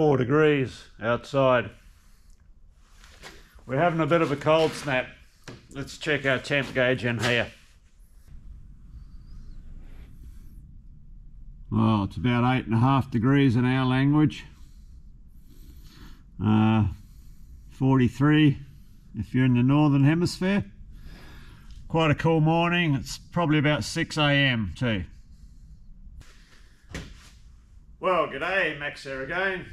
four degrees outside. We're having a bit of a cold snap. Let's check our temp gauge in here. Well, it's about eight and a half degrees in our language. Uh, 43 if you're in the northern hemisphere. Quite a cool morning. It's probably about 6 a.m. too. Well, g'day, Max here again.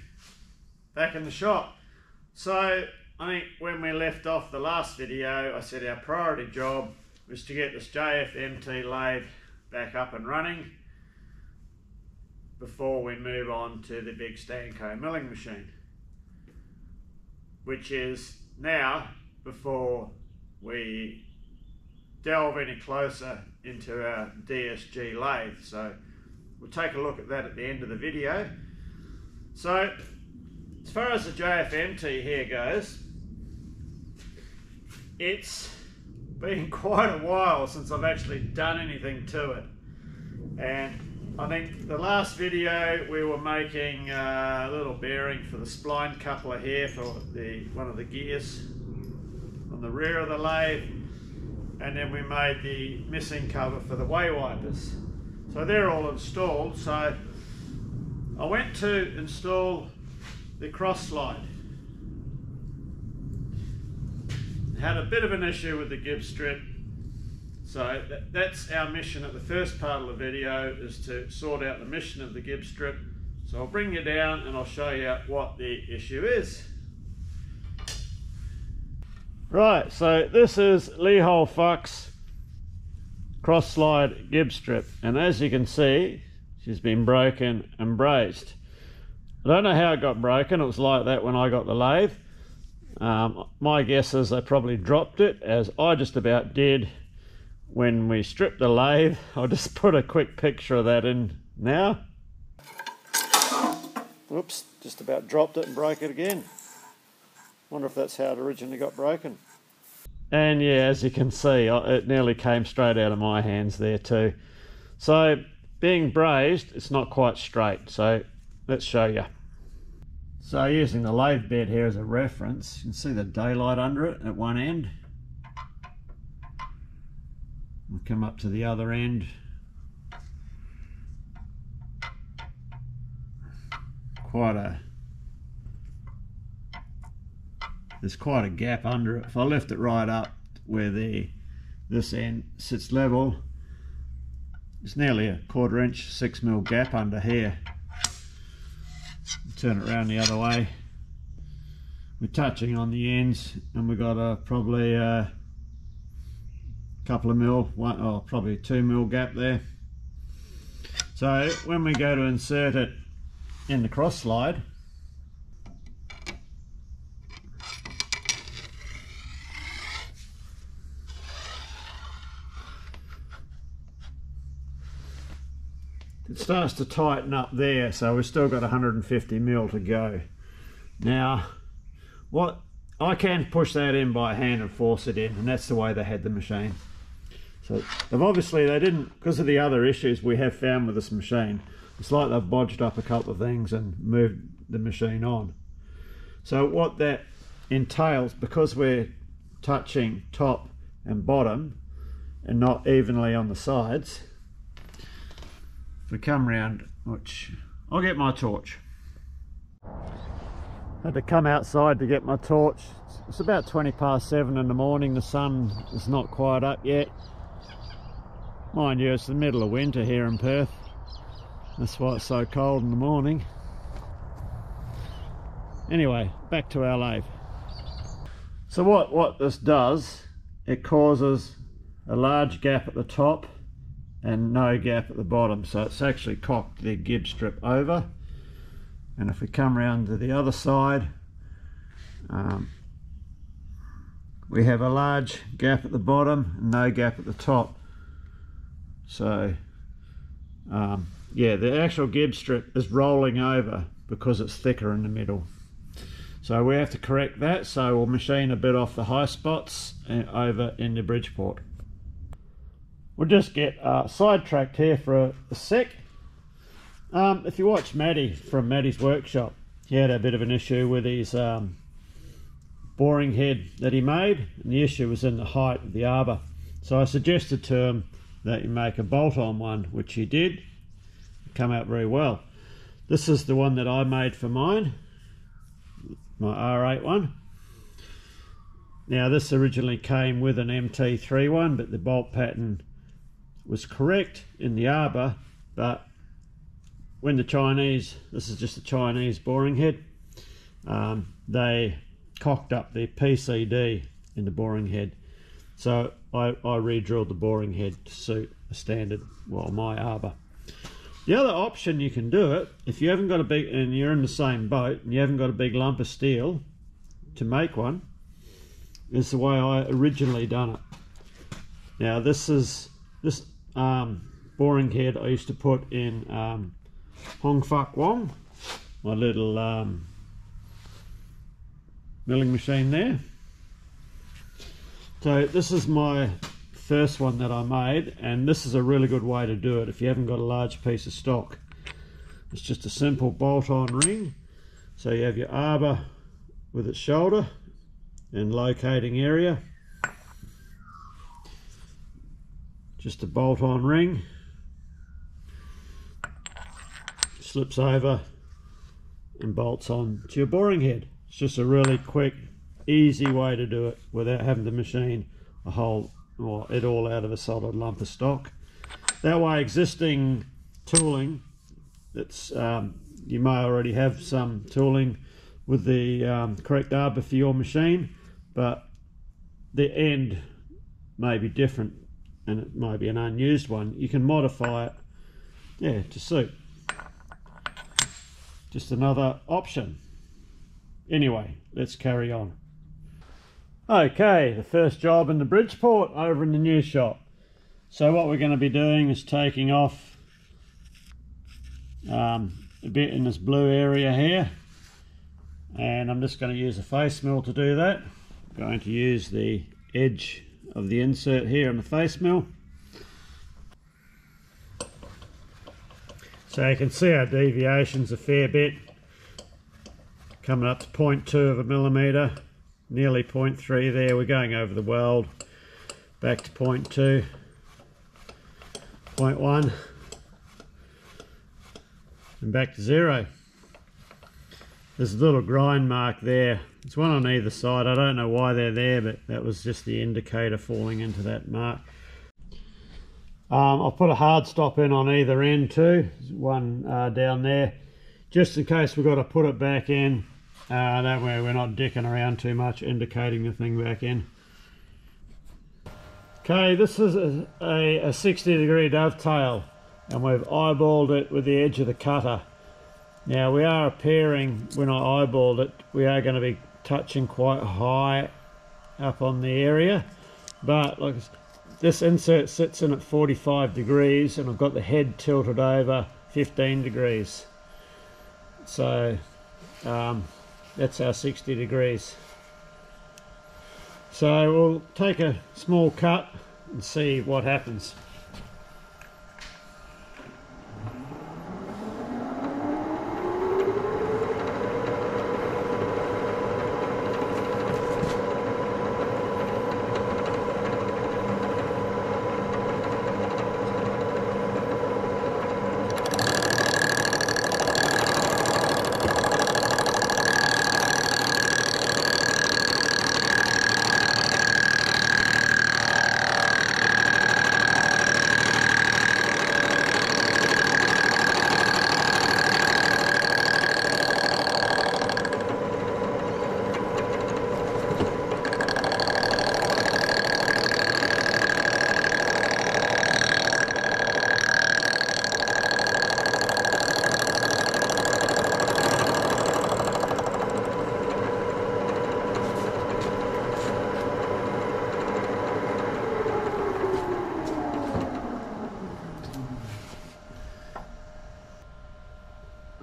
Back in the shop. So, I think when we left off the last video, I said our priority job was to get this JFMT lathe back up and running before we move on to the big Stanko milling machine, which is now before we delve any closer into our DSG lathe. So we'll take a look at that at the end of the video. So as far as the JFMT here goes, it's been quite a while since I've actually done anything to it. And I think the last video we were making uh, a little bearing for the spline coupler here for the one of the gears on the rear of the lathe and then we made the missing cover for the way wipers. So they're all installed. So I went to install the cross slide. Had a bit of an issue with the gib strip. So that, that's our mission at the first part of the video is to sort out the mission of the gib strip. So I'll bring you down and I'll show you what the issue is. Right, so this is Lee-Hole Fox cross slide gib strip and as you can see she's been broken and braced. I don't know how it got broken, it was like that when I got the lathe. Um, my guess is they probably dropped it as I just about did when we stripped the lathe. I'll just put a quick picture of that in now. Oops, just about dropped it and broke it again. Wonder if that's how it originally got broken. And yeah, as you can see, it nearly came straight out of my hands there too. So being brazed, it's not quite straight. So let's show you. So using the lathe bed here as a reference, you can see the daylight under it at one end. We'll come up to the other end. Quite a there's quite a gap under it. If I left it right up where the this end sits level, it's nearly a quarter inch, six mil gap under here. Turn it around the other way. We're touching on the ends and we've got a probably a couple of mil, one, oh, probably two mil gap there. So when we go to insert it in the cross slide, starts to tighten up there so we've still got 150 mil to go. Now what I can push that in by hand and force it in and that's the way they had the machine. So they've obviously they didn't because of the other issues we have found with this machine it's like they've bodged up a couple of things and moved the machine on. So what that entails because we're touching top and bottom and not evenly on the sides we come round, which I'll get my torch. Had to come outside to get my torch. It's about 20 past 7 in the morning. The sun is not quite up yet. Mind you, it's the middle of winter here in Perth. That's why it's so cold in the morning. Anyway, back to our lathe. So what, what this does, it causes a large gap at the top and no gap at the bottom. So it's actually cocked the gib strip over. And if we come around to the other side um, we have a large gap at the bottom and no gap at the top. So um, yeah the actual gib strip is rolling over because it's thicker in the middle. So we have to correct that. So we'll machine a bit off the high spots uh, over in the Bridgeport We'll just get uh, sidetracked here for a, a sec. Um, if you watch Maddie from Maddie's workshop, he had a bit of an issue with his um, boring head that he made, and the issue was in the height of the arbor. So I suggested to him that you make a bolt-on one, which he did. It come out very well. This is the one that I made for mine, my R8 one. Now this originally came with an MT3 one, but the bolt pattern was correct in the arbor, but when the Chinese, this is just a Chinese boring head, um, they cocked up the PCD in the boring head. So I, I re-drilled the boring head to suit a standard, well, my arbor. The other option you can do it, if you haven't got a big, and you're in the same boat, and you haven't got a big lump of steel to make one, is the way I originally done it. Now this is, this um, boring head I used to put in um, Hong Fak Wong, my little um, milling machine there. So this is my first one that I made and this is a really good way to do it if you haven't got a large piece of stock. It's just a simple bolt-on ring. So you have your arbor with its shoulder and locating area. Just a bolt-on ring. Slips over and bolts on to your boring head. It's just a really quick, easy way to do it without having to machine a whole or it all out of a solid lump of stock. That way existing tooling that's um, you may already have some tooling with the um, correct arbor for your machine but the end may be different and it might be an unused one you can modify it yeah to suit just another option Anyway, let's carry on. Okay, the first job in the Bridgeport over in the new shop. So what we're going to be doing is taking off um, a bit in this blue area here. And I'm just going to use a face mill to do that. I'm going to use the edge of the insert here on the face mill. So you can see our deviation's a fair bit. Coming up to 0.2 of a millimetre nearly 0.3 there. We're going over the weld back to 0.2 0.1 and back to zero there's a little grind mark there. There's one on either side. I don't know why they're there but that was just the indicator falling into that mark. Um, I'll put a hard stop in on either end too. One uh, down there. Just in case we've got to put it back in uh, that way we're not dicking around too much, indicating the thing back in. Okay, this is a, a, a 60 degree dovetail and we've eyeballed it with the edge of the cutter. Now we are pairing, when I eyeballed it, we are going to be touching quite high up on the area. But like this insert sits in at 45 degrees and I've got the head tilted over 15 degrees. So um, that's our 60 degrees so we'll take a small cut and see what happens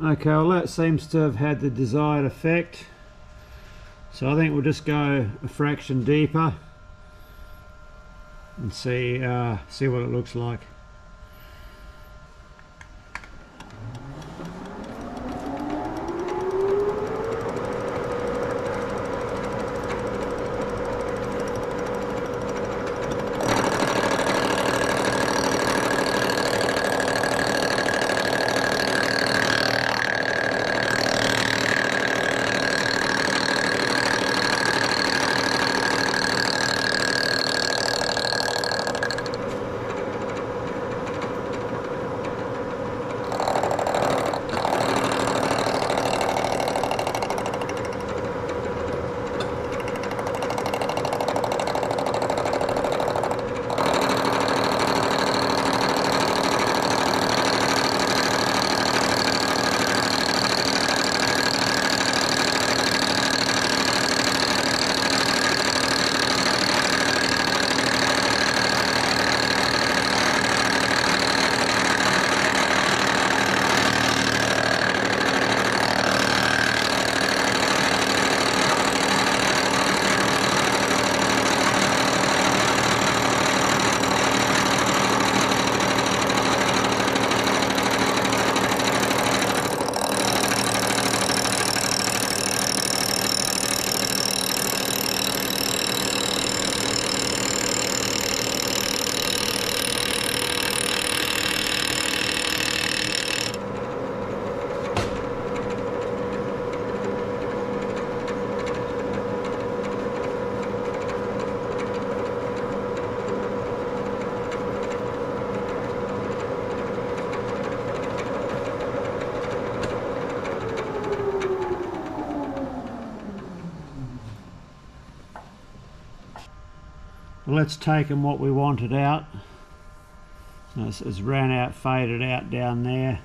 Okay, well that seems to have had the desired effect. So I think we'll just go a fraction deeper and see uh, see what it looks like. Let's take them what we wanted out. It's, it's ran out faded out down there.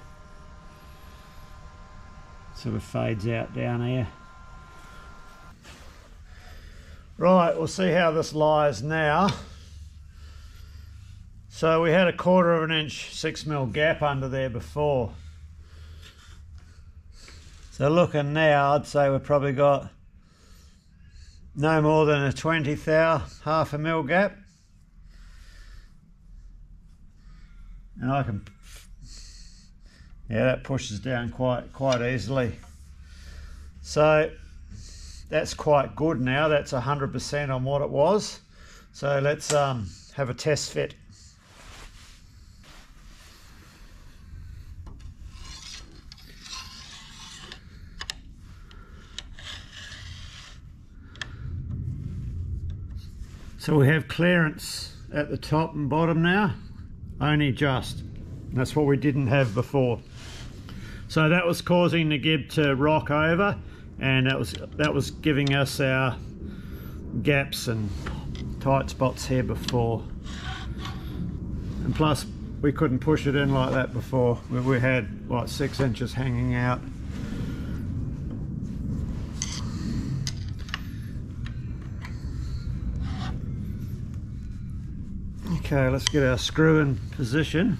Sort of fades out down here. Right we'll see how this lies now. So we had a quarter of an inch six mil gap under there before. So looking now I'd say we've probably got no more than a 20 thou, half a mil gap. And I can, yeah, that pushes down quite, quite easily. So that's quite good now. That's 100% on what it was. So let's um, have a test fit. So we have clearance at the top and bottom now, only just. That's what we didn't have before. So that was causing the gib to rock over and that was that was giving us our gaps and tight spots here before. And plus we couldn't push it in like that before. We had what six inches hanging out. Okay, let's get our screw in position.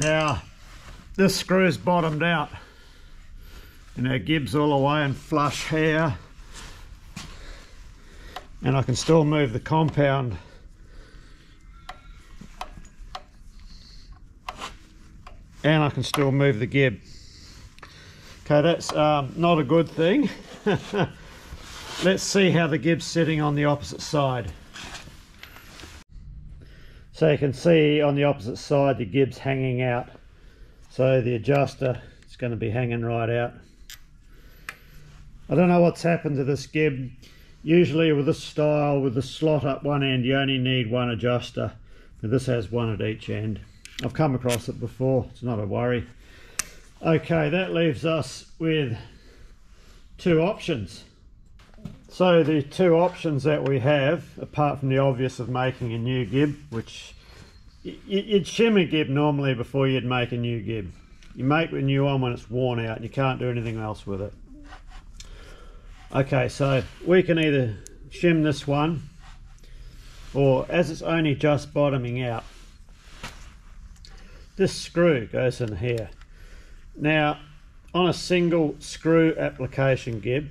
Now, this screw is bottomed out. And our gib's all the way and flush here. And I can still move the compound and I can still move the gib. Okay, that's um, not a good thing. Let's see how the gib's sitting on the opposite side. So you can see on the opposite side the gib's hanging out. So the adjuster is going to be hanging right out. I don't know what's happened to this gib. Usually with this style, with the slot up one end, you only need one adjuster. But this has one at each end. I've come across it before, it's not a worry. Okay, that leaves us with two options. So the two options that we have, apart from the obvious of making a new gib, which you'd shim a gib normally before you'd make a new gib. You make a new one when it's worn out and you can't do anything else with it. Okay, so we can either shim this one or as it's only just bottoming out, this screw goes in here. Now, on a single screw application gib,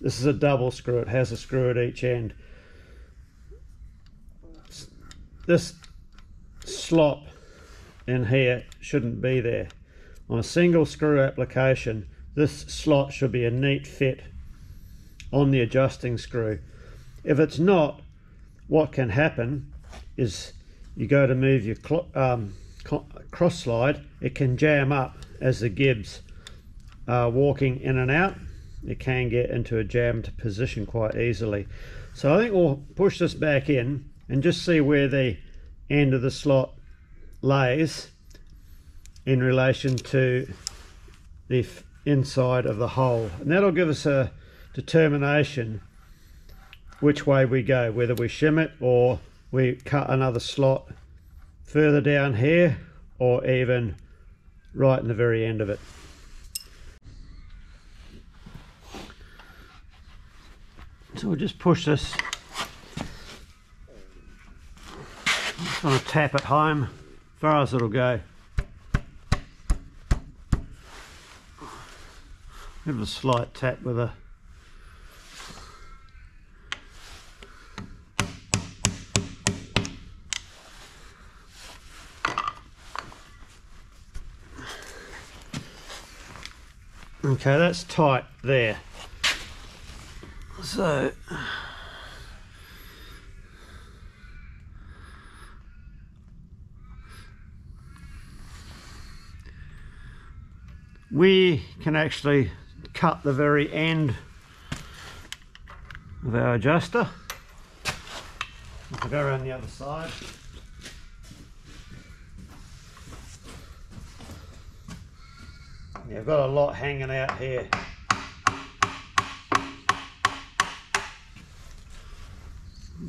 this is a double screw, it has a screw at each end. This slot in here shouldn't be there. On a single screw application, this slot should be a neat fit on the adjusting screw. If it's not, what can happen is you go to move your um, cross slide, it can jam up as the gibs are walking in and out it can get into a jammed position quite easily. So I think we'll push this back in and just see where the end of the slot lays in relation to the inside of the hole. And that'll give us a determination which way we go, whether we shim it or we cut another slot further down here or even right in the very end of it. So we'll just push this. Going to tap it home far as it'll go. Give it a slight tap with a Okay, that's tight there. So we can actually cut the very end of our adjuster. If I go around the other side. I've got a lot hanging out here.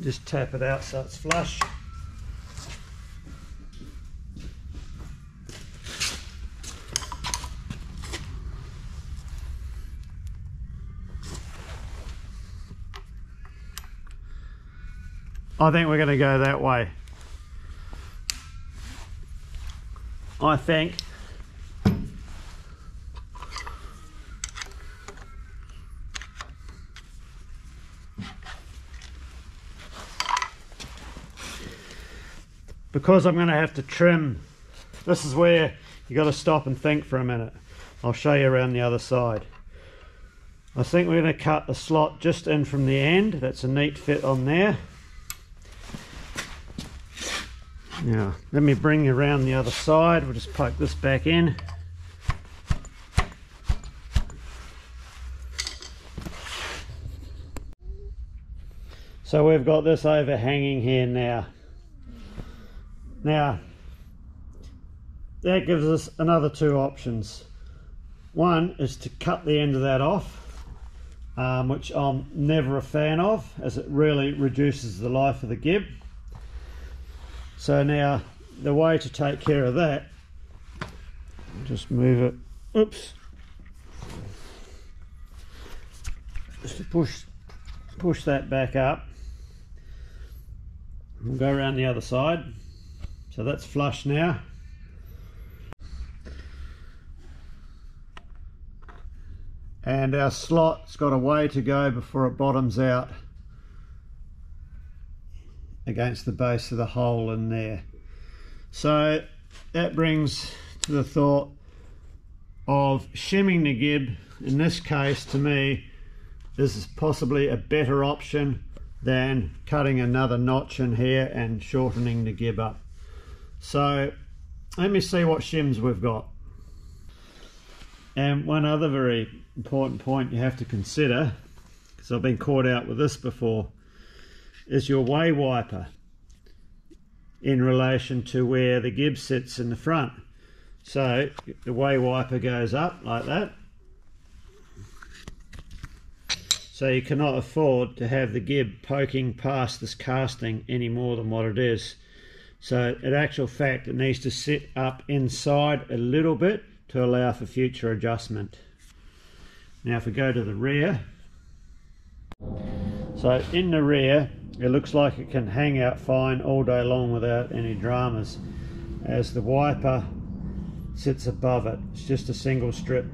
Just tap it out so it's flush. I think we're going to go that way. I think. Because I'm going to have to trim this is where you've got to stop and think for a minute. I'll show you around the other side. I think we're going to cut the slot just in from the end. That's a neat fit on there now let me bring you around the other side we'll just poke this back in so we've got this overhanging here now now, that gives us another two options. One is to cut the end of that off, um, which I'm never a fan of, as it really reduces the life of the gib. So now, the way to take care of that, just move it, oops, just to push, push that back up. We'll go around the other side. So that's flush now. And our slot's got a way to go before it bottoms out against the base of the hole in there. So that brings to the thought of shimming the gib. In this case, to me, this is possibly a better option than cutting another notch in here and shortening the gib up. So let me see what shims we've got. And one other very important point you have to consider, because I've been caught out with this before, is your way wiper in relation to where the gib sits in the front. So the way wiper goes up like that. So you cannot afford to have the gib poking past this casting any more than what it is. So in actual fact, it needs to sit up inside a little bit to allow for future adjustment. Now if we go to the rear, so in the rear, it looks like it can hang out fine all day long without any dramas as the wiper sits above it. It's just a single strip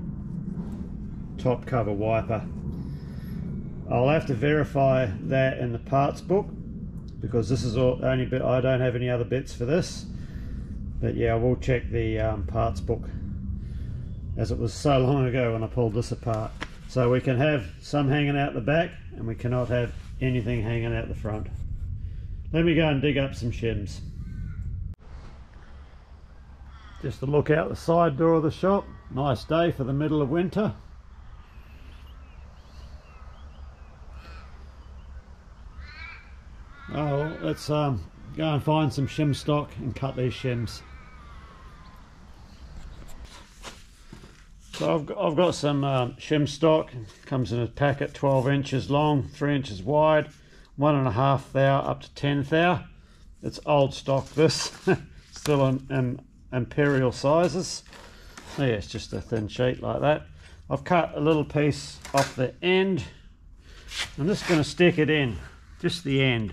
top cover wiper. I'll have to verify that in the parts book because this is all only bit I don't have any other bits for this but yeah I will check the um, parts book as it was so long ago when I pulled this apart so we can have some hanging out the back and we cannot have anything hanging out the front. Let me go and dig up some shims. Just to look out the side door of the shop. Nice day for the middle of winter. Oh, let's um, go and find some shim stock and cut these shims. So I've got, I've got some um, shim stock. Comes in a packet 12 inches long, 3 inches wide, one and a half thou up to 10 thou. It's old stock this, still in, in imperial sizes. yeah, it's just a thin sheet like that. I've cut a little piece off the end. I'm just going to stick it in, just the end.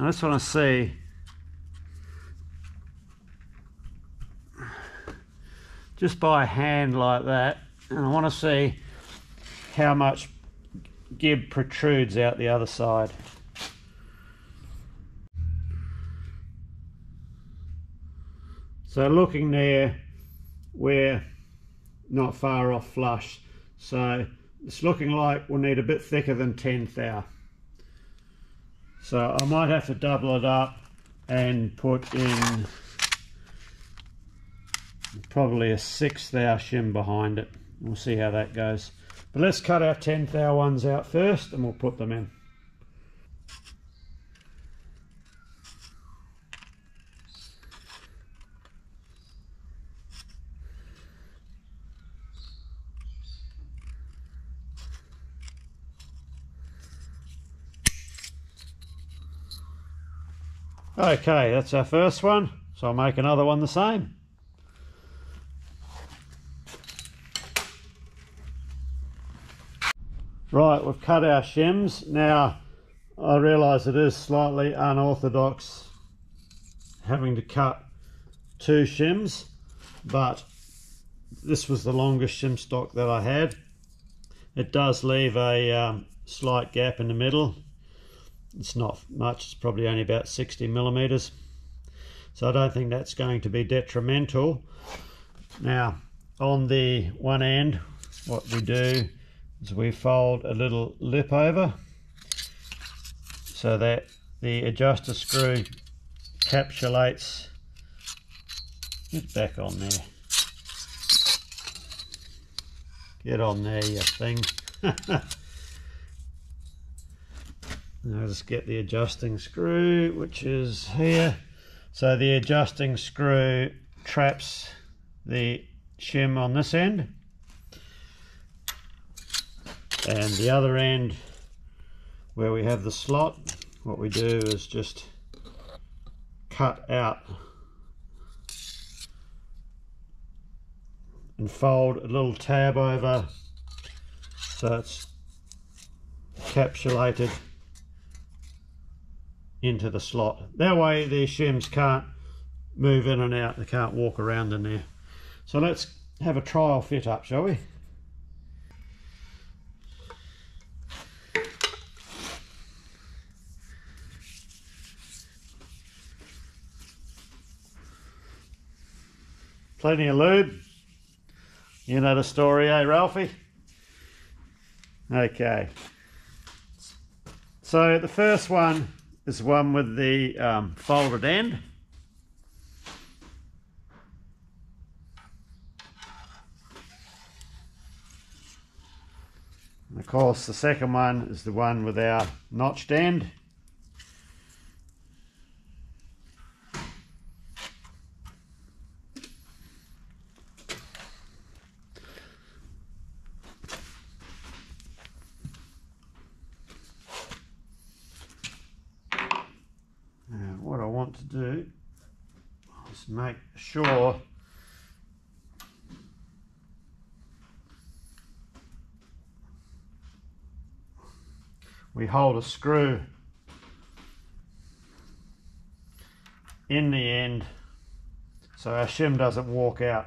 I just want to see just by hand like that and I want to see how much gib protrudes out the other side. So looking there, we're not far off flush. So it's looking like we'll need a bit thicker than 10 thou. So I might have to double it up and put in probably a 6 thou shim behind it. We'll see how that goes. But let's cut our 10 thou ones out first and we'll put them in. Okay, that's our first one. So I'll make another one the same. Right, we've cut our shims. Now, I realise it is slightly unorthodox having to cut two shims, but this was the longest shim stock that I had. It does leave a um, slight gap in the middle. It's not much, it's probably only about 60 millimeters. So I don't think that's going to be detrimental. Now, on the one end, what we do is we fold a little lip over so that the adjuster screw capsulates get back on there. Get on there you thing. Now just get the adjusting screw which is here. So the adjusting screw traps the shim on this end and the other end where we have the slot what we do is just cut out and fold a little tab over so it's encapsulated into the slot. That way the shims can't move in and out they can't walk around in there. So let's have a trial fit up shall we Plenty of lube. You know the story, eh, Ralphie? Okay. So the first one is one with the um, folded end. And of course the second one is the one with our notched end. do is make sure we hold a screw in the end so our shim doesn't walk out.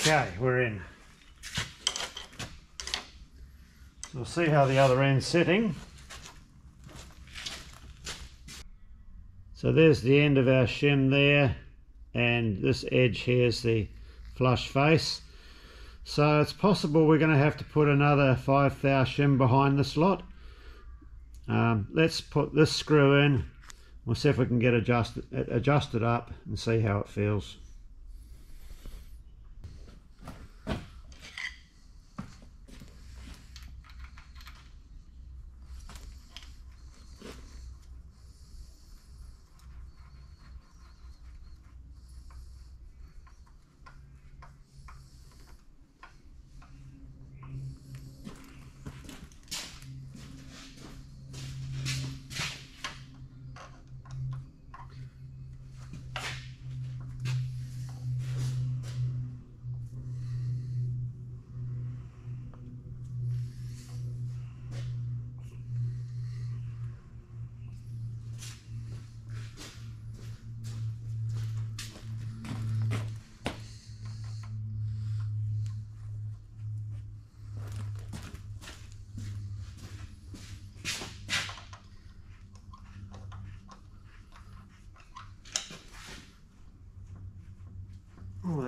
Okay, we're in. So we'll see how the other end's sitting. So there's the end of our shim there and this edge here is the flush face. So it's possible we're going to have to put another 5 thou shim behind the slot. Um, let's put this screw in. We'll see if we can get adjusted, adjusted up and see how it feels.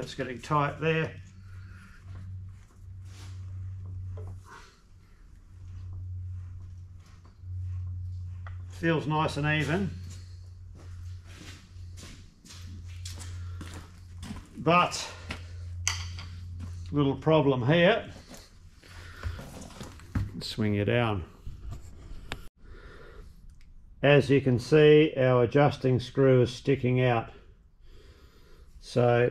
That's getting tight there. Feels nice and even. But, little problem here. Swing you down. As you can see, our adjusting screw is sticking out. So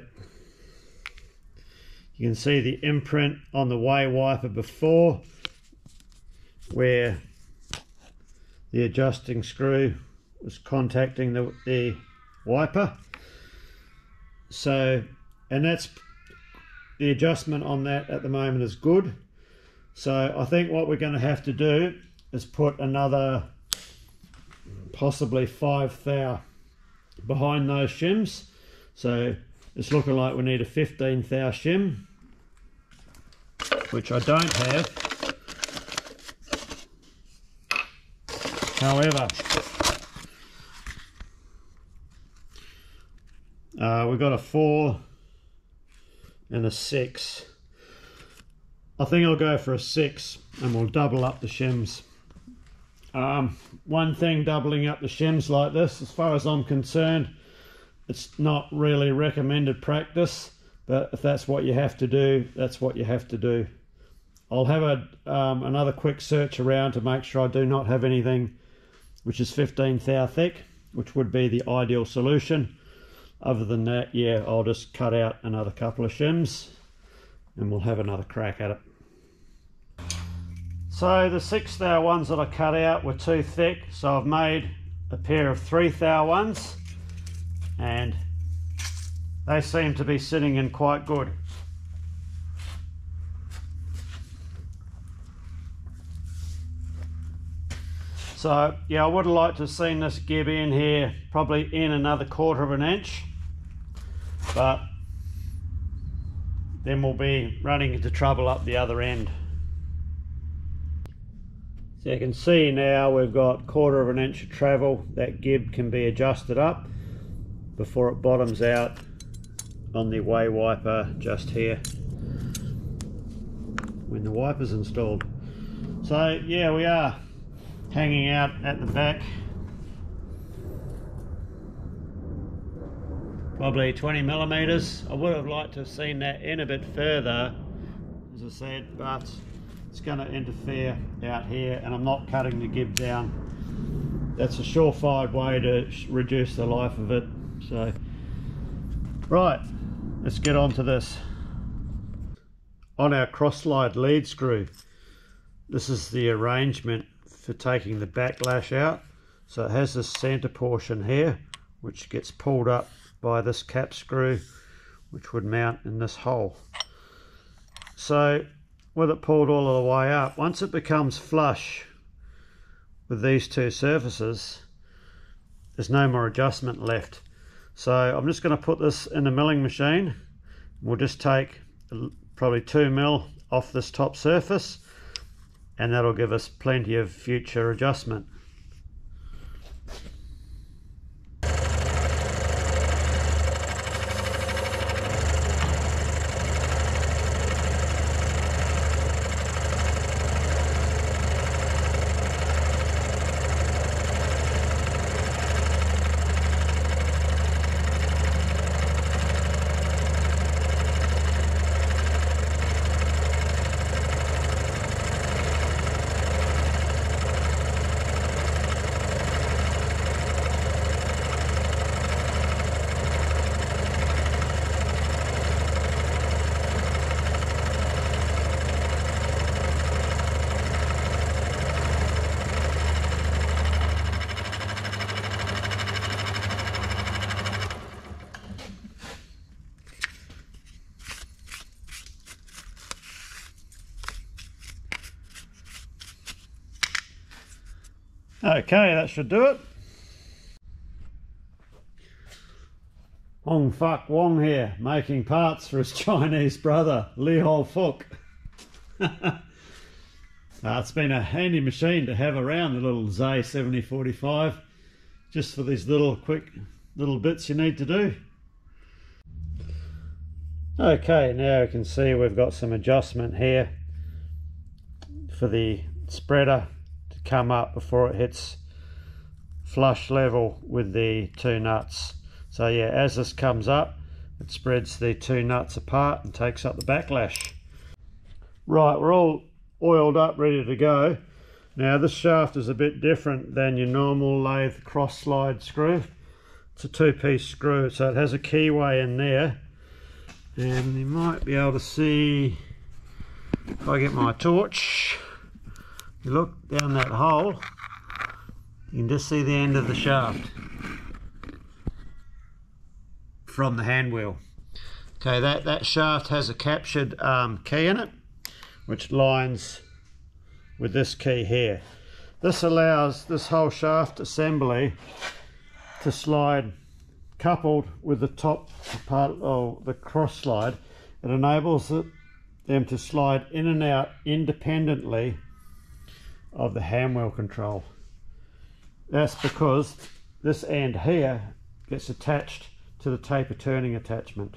you can see the imprint on the way wiper before where the adjusting screw was contacting the, the wiper. So, and that's the adjustment on that at the moment is good. So I think what we're going to have to do is put another possibly 5 thou behind those shims. So it's looking like we need a 15 thou shim which I don't have. However, uh, we've got a 4 and a 6. I think I'll go for a 6 and we'll double up the shims. Um, one thing doubling up the shims like this, as far as I'm concerned, it's not really recommended practice, but if that's what you have to do, that's what you have to do. I'll have a, um, another quick search around to make sure I do not have anything which is 15 thou thick, which would be the ideal solution. Other than that, yeah, I'll just cut out another couple of shims and we'll have another crack at it. So the 6 thou ones that I cut out were too thick, so I've made a pair of 3 thou ones and they seem to be sitting in quite good. So yeah, I would have liked to have seen this gib in here, probably in another quarter of an inch, but then we'll be running into trouble up the other end. So you can see now we've got quarter of an inch of travel. That gib can be adjusted up before it bottoms out on the way wiper just here when the wiper's installed. So yeah, we are hanging out at the back. Probably 20 millimeters. I would have liked to have seen that in a bit further, as I said, but it's going to interfere out here and I'm not cutting the gib down. That's a surefire way to reduce the life of it. So, right, let's get on to this. On our cross slide lead screw, this is the arrangement for taking the backlash out. So it has this center portion here, which gets pulled up by this cap screw, which would mount in this hole. So with it pulled all the way up, once it becomes flush with these two surfaces, there's no more adjustment left. So I'm just going to put this in the milling machine. We'll just take probably 2 mil off this top surface and that'll give us plenty of future adjustment. Okay, that should do it. Hong Fuck Wong here, making parts for his Chinese brother, Li Ho Fuk. uh, it's been a handy machine to have around, the little Zay 7045, just for these little quick little bits you need to do. Okay, now you can see we've got some adjustment here for the spreader come up before it hits flush level with the two nuts. So yeah, as this comes up, it spreads the two nuts apart and takes up the backlash. Right, we're all oiled up, ready to go. Now this shaft is a bit different than your normal lathe cross slide screw. It's a two-piece screw, so it has a keyway in there. And you might be able to see, if I get my torch, you look down that hole, you can just see the end of the shaft from the hand wheel. Okay, that, that shaft has a captured um, key in it, which lines with this key here. This allows this whole shaft assembly to slide coupled with the top part of the cross slide. It enables them to slide in and out independently of the hand wheel control. That's because this end here gets attached to the taper turning attachment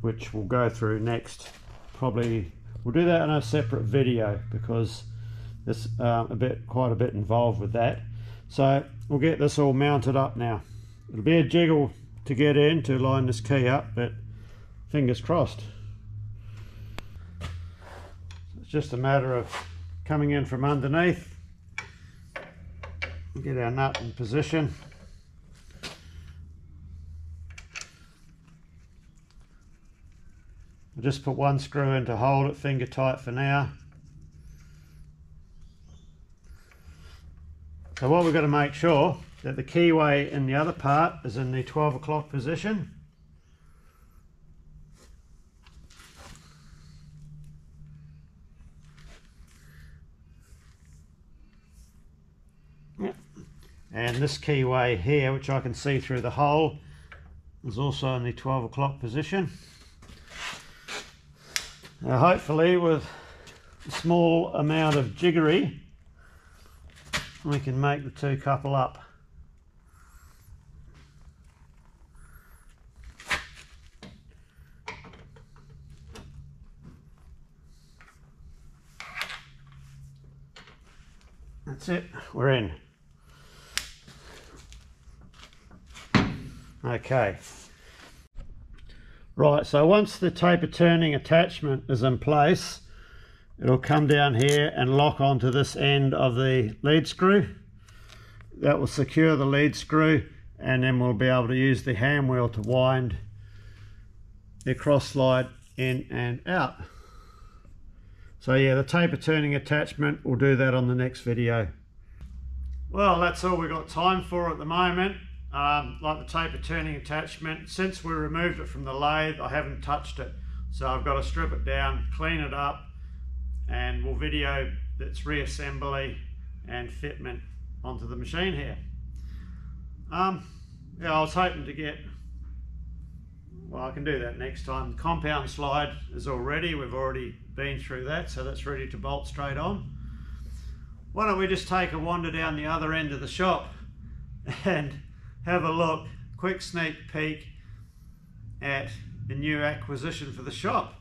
which we'll go through next. Probably we'll do that in a separate video because there's um, a bit quite a bit involved with that. So we'll get this all mounted up now. It'll be a jiggle to get in to line this key up but fingers crossed. It's just a matter of coming in from underneath. Get our nut in position. I'll just put one screw in to hold it finger tight for now. So what we've got to make sure that the keyway in the other part is in the 12 o'clock position. And this keyway here which I can see through the hole is also in the 12 o'clock position. Now hopefully with a small amount of jiggery we can make the two couple up. That's it. We're in Okay. Right, so once the taper turning attachment is in place, it'll come down here and lock onto this end of the lead screw. That will secure the lead screw and then we'll be able to use the hand wheel to wind the cross slide in and out. So yeah, the taper turning attachment, we'll do that on the next video. Well, that's all we've got time for at the moment um, like the taper turning attachment. Since we removed it from the lathe, I haven't touched it. So I've got to strip it down, clean it up, and we'll video its reassembly and fitment onto the machine here. Um, yeah, I was hoping to get well I can do that next time. Compound slide is all ready, we've already been through that, so that's ready to bolt straight on. Why don't we just take a wander down the other end of the shop and have a look, quick sneak peek at the new acquisition for the shop.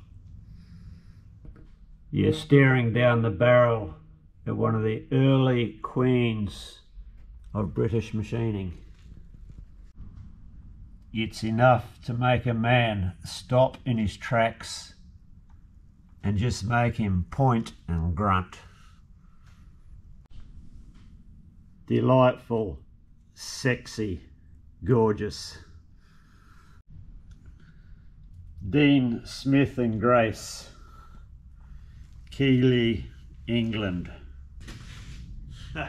You're staring down the barrel at one of the early queens of British machining. It's enough to make a man stop in his tracks and just make him point and grunt. Delightful, sexy, gorgeous. Dean Smith and Grace, Keighley, England.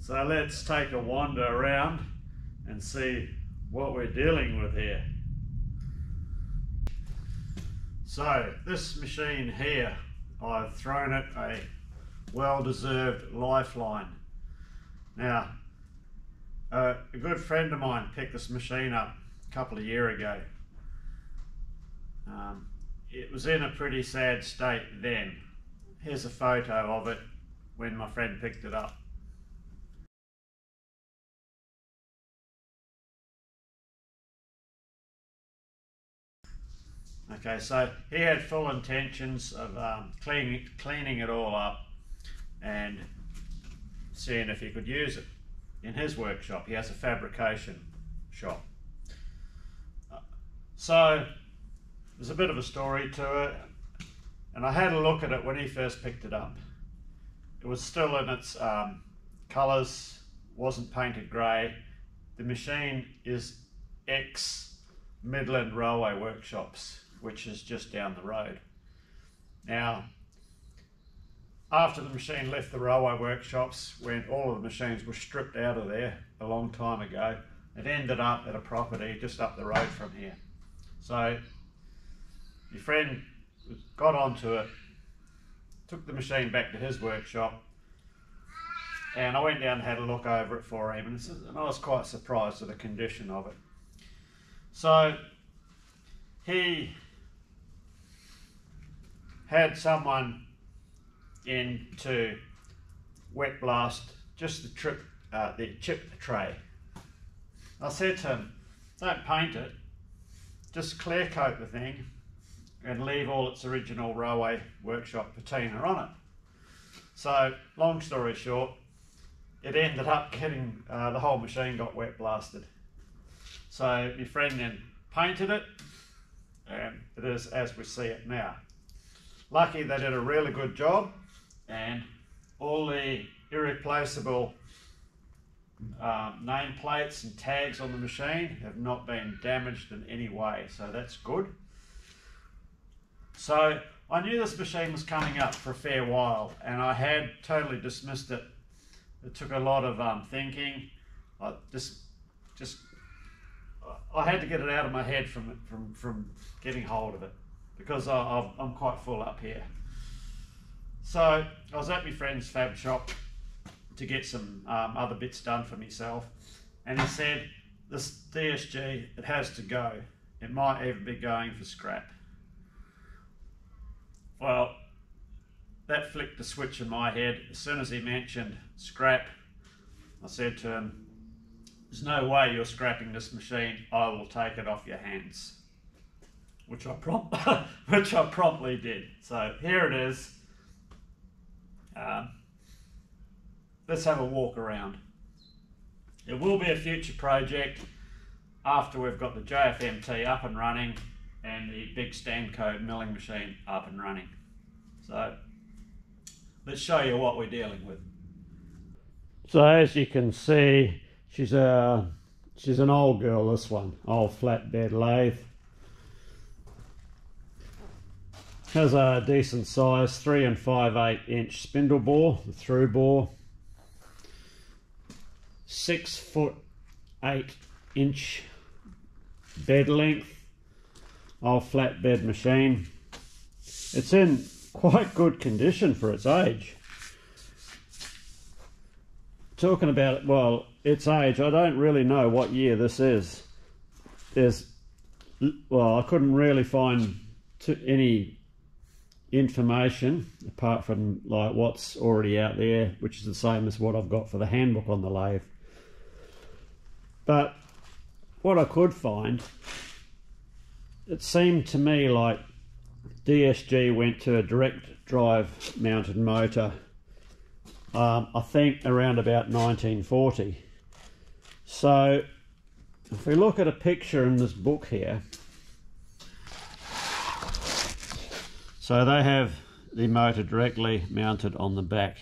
so let's take a wander around and see what we're dealing with here. So this machine here, I've thrown it a well-deserved lifeline. Now, a good friend of mine picked this machine up a couple of years ago. Um, it was in a pretty sad state then. Here's a photo of it when my friend picked it up. Okay, so he had full intentions of um, cleaning, cleaning it all up and seeing if he could use it in his workshop. He has a fabrication shop. So there's a bit of a story to it and I had a look at it when he first picked it up. It was still in its um, colours, wasn't painted grey. The machine is ex Midland Railway Workshops which is just down the road. Now, after the machine left the railway workshops, when all of the machines were stripped out of there a long time ago, it ended up at a property just up the road from here. So, your friend got onto it, took the machine back to his workshop, and I went down and had a look over it for him, and I was quite surprised at the condition of it. So, he had someone in to wet blast just the trip, uh, the chip tray. I said to him, don't paint it, just clear coat the thing and leave all its original railway workshop patina on it. So, long story short, it ended up getting, uh, the whole machine got wet blasted. So, my friend then painted it, and it is as we see it now. Lucky they did a really good job and all the irreplaceable um, name plates and tags on the machine have not been damaged in any way, so that's good. So I knew this machine was coming up for a fair while and I had totally dismissed it. It took a lot of um, thinking. I just, just, I had to get it out of my head from, from, from getting hold of it because I, am quite full up here. So I was at my friend's fab shop to get some um, other bits done for myself and he said this DSG it has to go it might even be going for scrap well that flicked the switch in my head as soon as he mentioned scrap I said to him there's no way you're scrapping this machine I will take it off your hands which I which I promptly did. So here it is. Um, let's have a walk around. It will be a future project after we've got the JFMT up and running and the big Stanko milling machine up and running. So let's show you what we're dealing with. So as you can see, she's a she's an old girl. This one, old flatbed lathe. Has a decent size, 3 and 5 8 inch spindle bore, through bore. 6 foot 8 inch bed length old flatbed machine. It's in quite good condition for its age. Talking about, well, its age, I don't really know what year this is. There's well, I couldn't really find any information apart from like what's already out there, which is the same as what I've got for the handbook on the lathe. But what I could find, it seemed to me like DSG went to a direct drive mounted motor, um, I think around about 1940. So if we look at a picture in this book here, so they have the motor directly mounted on the back.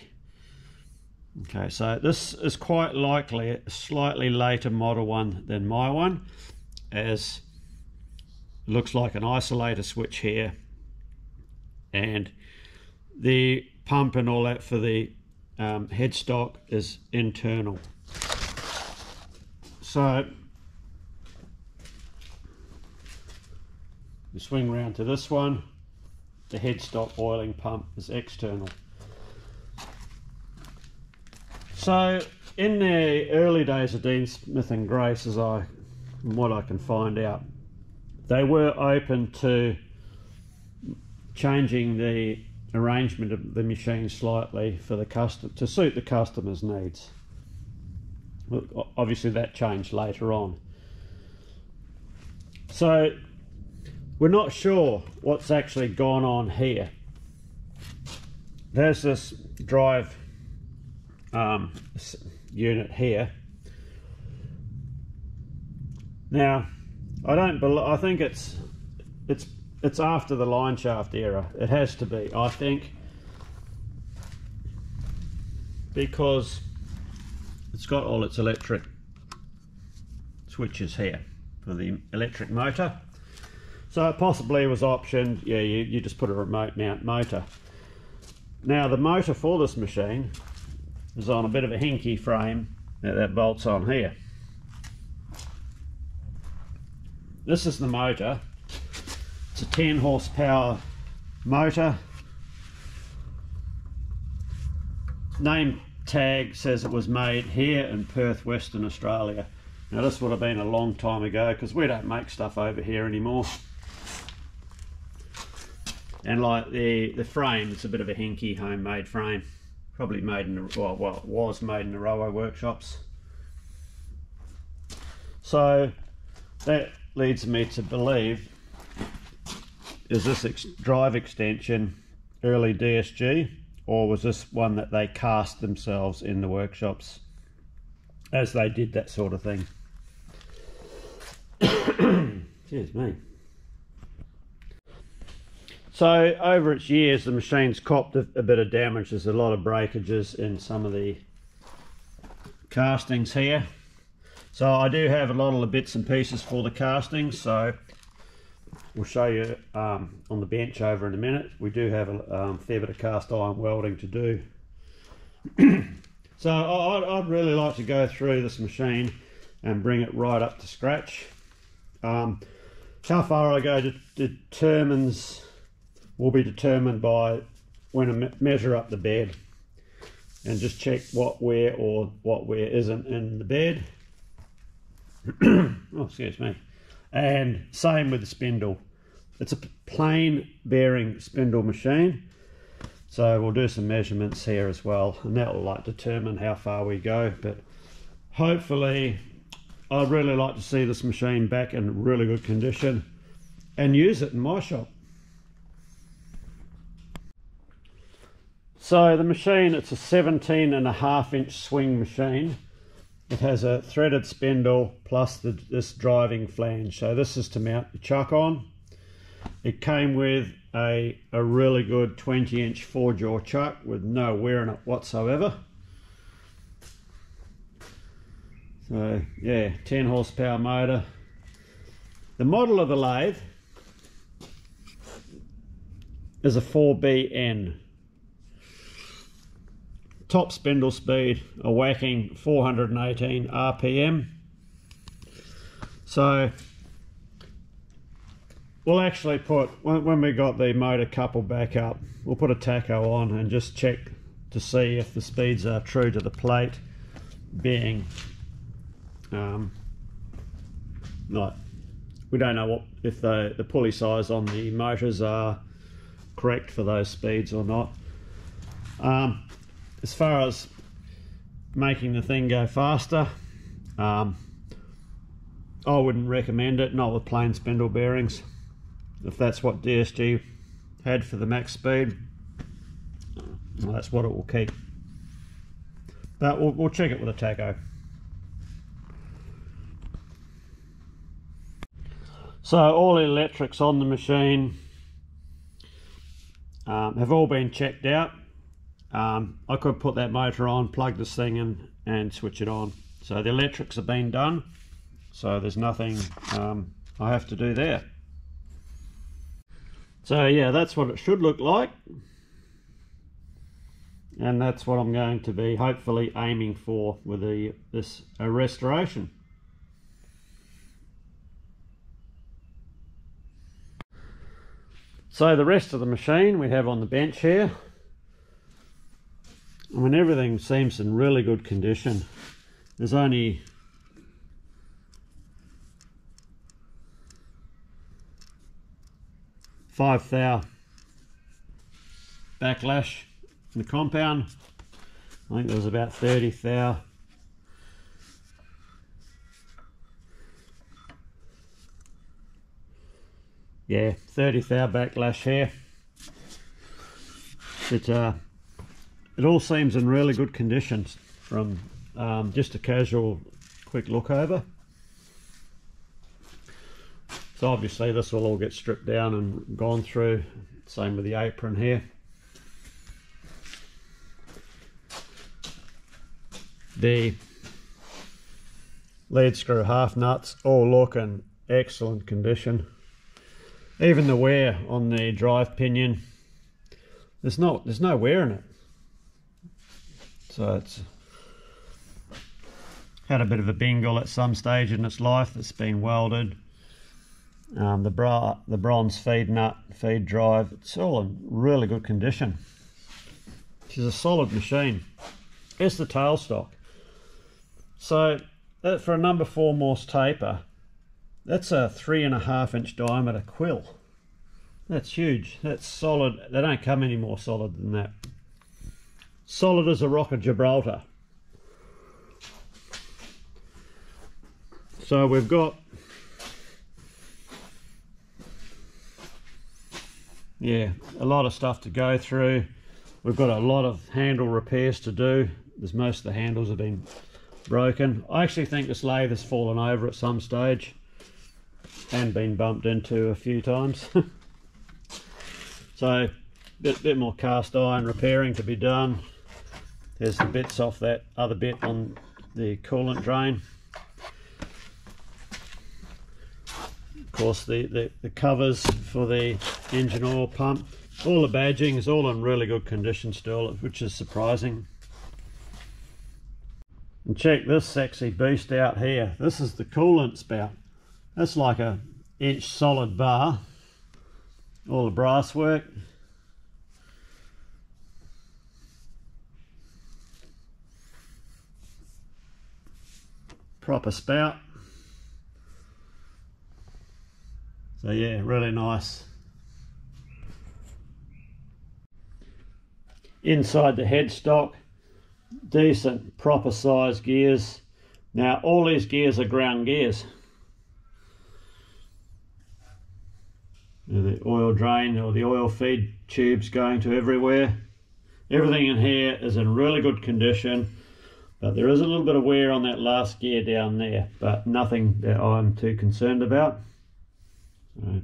Okay, so this is quite likely a slightly later model one than my one, as it looks like an isolator switch here, and the pump and all that for the um, headstock is internal. So we swing around to this one, the headstock oiling pump is external. So in the early days of Dean Smith and Grace, as I, from what I can find out, they were open to changing the arrangement of the machine slightly for the custom to suit the customer's needs. Obviously, that changed later on. So we're not sure what's actually gone on here. There's this drive um, unit here. Now, I don't. I think it's it's it's after the line shaft era. It has to be. I think because it's got all its electric switches here for the electric motor. So it possibly was optioned. Yeah, you, you just put a remote mount motor. Now the motor for this machine is on a bit of a hinky frame that, that bolts on here. This is the motor. It's a 10 horsepower motor. Name tag says it was made here in Perth, Western Australia. Now this would have been a long time ago because we don't make stuff over here anymore. And like the, the frame, it's a bit of a hinky homemade frame probably made in the, well, well, was made in the railway workshops. So that leads me to believe is this ex drive extension early DSG or was this one that they cast themselves in the workshops as they did that sort of thing? Excuse me. So over its years, the machine's copped a, a bit of damage. There's a lot of breakages in some of the castings here. So I do have a lot of the bits and pieces for the castings. So we'll show you um, on the bench over in a minute. We do have a um, fair bit of cast iron welding to do. so I, would really like to go through this machine and bring it right up to scratch. Um, how far I go determines will be determined by when I measure up the bed and just check what wear or what wear isn't in the bed. oh, excuse me. And same with the spindle. It's a plain bearing spindle machine. So we'll do some measurements here as well and that will like determine how far we go. But hopefully I'd really like to see this machine back in really good condition and use it in my shop. So the machine, it's a 17 and a half inch swing machine. It has a threaded spindle plus the, this driving flange. So this is to mount the chuck on. It came with a, a really good 20 inch four jaw chuck with no wear in it whatsoever. So yeah, 10 horsepower motor. The model of the lathe is a 4BN top spindle speed a whacking 418 RPM. So we'll actually put, when we got the motor coupled back up, we'll put a tacho on and just check to see if the speeds are true to the plate being um, not we don't know what if the, the pulley size on the motors are correct for those speeds or not. Um, as far as making the thing go faster, um, I wouldn't recommend it, not with plain spindle bearings. If that's what DSG had for the max speed, well, that's what it will keep. But we'll, we'll check it with a tacho. So all electrics on the machine um, have all been checked out. Um, I could put that motor on, plug this thing in and switch it on. So the electrics have been done. So there's nothing um, I have to do there. So yeah, that's what it should look like. And that's what I'm going to be hopefully aiming for with the this restoration. So the rest of the machine we have on the bench here. I mean everything seems in really good condition. There's only five thou backlash in the compound. I think there was about 30 thou. Yeah, 30 thou backlash here. It, uh, it all seems in really good condition from um, just a casual quick look over. So obviously this will all get stripped down and gone through. Same with the apron here. The lead screw half nuts all look in excellent condition. Even the wear on the drive pinion, there's not there's no wear in it. So it's had a bit of a bingle at some stage in its life It's been welded um, the, bra the bronze feed nut, feed drive, it's all in really good condition. She's a solid machine. Here's the tailstock. So for a number four Morse taper, that's a three and a half inch diameter quill. That's huge. That's solid. They don't come any more solid than that. Solid as a rock of Gibraltar. So we've got yeah, a lot of stuff to go through. We've got a lot of handle repairs to do. There's most of the handles have been broken. I actually think this lathe has fallen over at some stage and been bumped into a few times. so a bit, bit more cast iron repairing to be done. There's the bits off that other bit on the coolant drain. Of course the, the, the covers for the engine oil pump. All the badging is all in really good condition still, which is surprising. And check this sexy beast out here. This is the coolant spout. That's like a inch solid bar. All the brass work. Proper spout. So yeah, really nice. Inside the headstock, decent proper size gears. Now all these gears are ground gears. The oil drain or the oil feed tubes going to everywhere. Everything in here is in really good condition, but there is a little bit of wear on that last gear down there, but nothing that I'm too concerned about. So.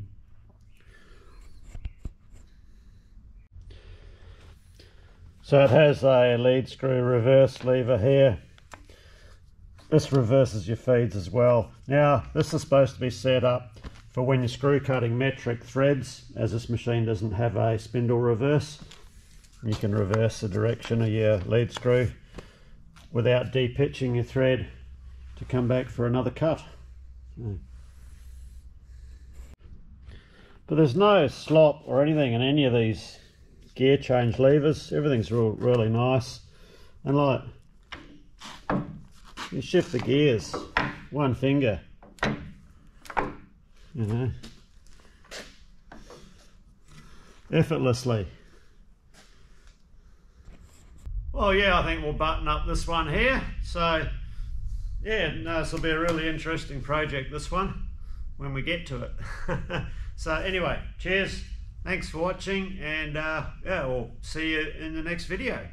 So it has a lead screw reverse lever here. This reverses your feeds as well. Now this is supposed to be set up for when you're screw cutting metric threads as this machine doesn't have a spindle reverse. You can reverse the direction of your lead screw without de-pitching your thread to come back for another cut. But there's no slop or anything in any of these gear change levers. Everything's real, really nice. And like, you shift the gears, one finger. you know, effortlessly. Well, yeah, I think we'll button up this one here. So, yeah, no, this will be a really interesting project, this one, when we get to it. so, anyway, cheers. Thanks for watching, and uh, yeah, we'll see you in the next video.